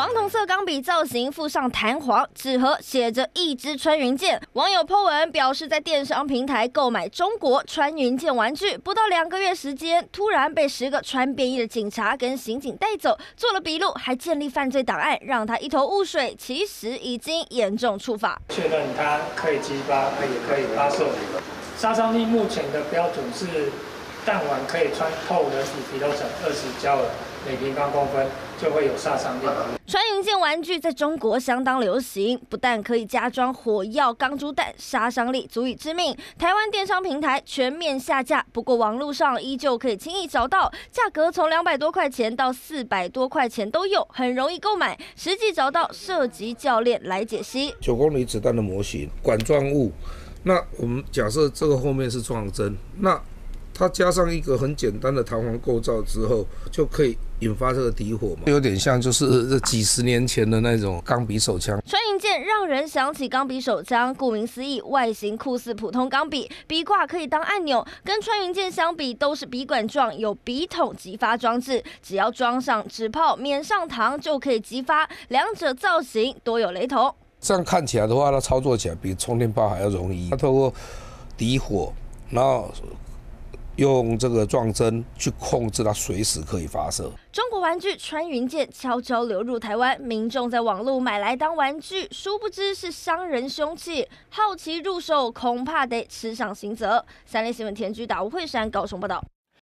黄铜色钢笔造型，附上弹簧纸盒，写着“一支穿云箭”。网友 po 文表示，在电商平台购买中国穿云箭玩具，不到两个月时间，突然被十个穿便衣的警察跟刑警带走，做了笔录，还建立犯罪档案，让他一头雾水。其实已经严重触法。确认它可以激发，也可以发射。杀伤力目前的标准是。弹丸可以穿透人体皮肉层二十焦耳，每平方公分就会有杀伤力。穿云箭玩具在中国相当流行，不但可以加装火药钢珠弹，杀伤力足以致命。台湾电商平台全面下架，不过网络上依旧可以轻易找到，价格从两百多块钱到四百多块钱都有，很容易购买。实际找到射击教练来解析九公里子弹的模型管状物，那我们假设这个后面是撞针，那它加上一个很简单的弹簧构造之后，就可以引发这个底火嘛，有点像就是这几十年前的那种钢笔手枪。穿云箭让人想起钢笔手枪，顾名思义，外形酷似普通钢笔，笔挂可以当按钮。跟穿云箭相比，都是笔管状，有笔筒激发装置，只要装上纸炮，免上膛就可以激发。两者造型多有雷同。这样看起来的话，它操作起来比充电炮还要容易。它透过底火，然后。用这个撞针去控制它，随时可以发射。中国玩具穿云箭悄悄流入台湾，民众在网络买来当玩具，殊不知是伤人凶器。好奇入手，恐怕得吃上刑责。三立新闻田居打吴慧山高雄报道。